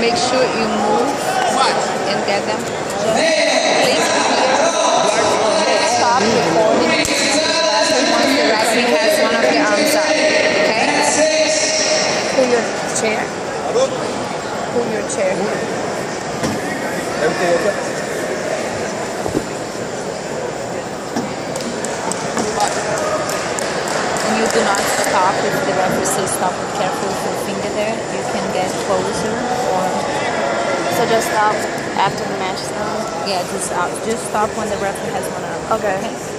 sure you move and get them. Stop recording. Has one of the arms up. Okay? Pull your chair. Pull your chair. And you do not stop if the referee says stop. Careful with your finger there. You can get closer So just stop after the match is done. yeah, just stop. Just stop when the referee has one arm. Okay. okay?